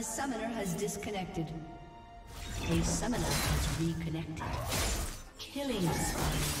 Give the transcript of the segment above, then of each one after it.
A summoner has disconnected. A summoner has reconnected. Killing spree.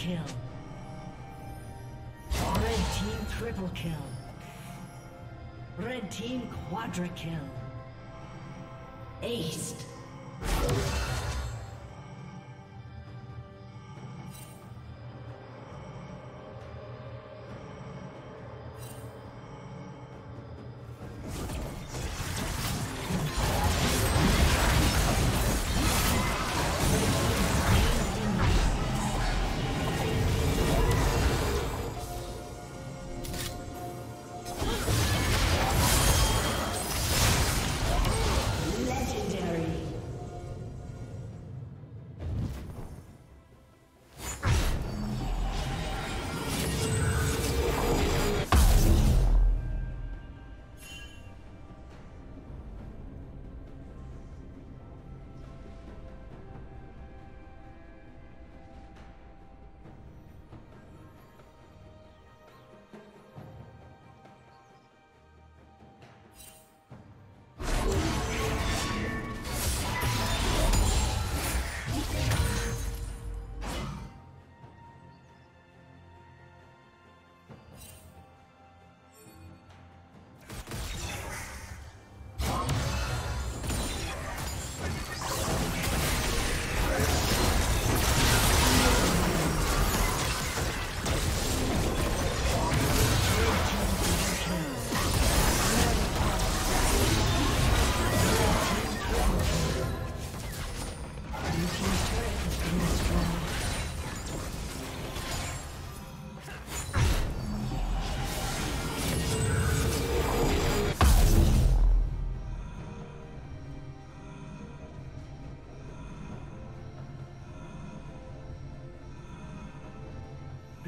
Kill. Red team triple kill. Red team quadra kill. Aced.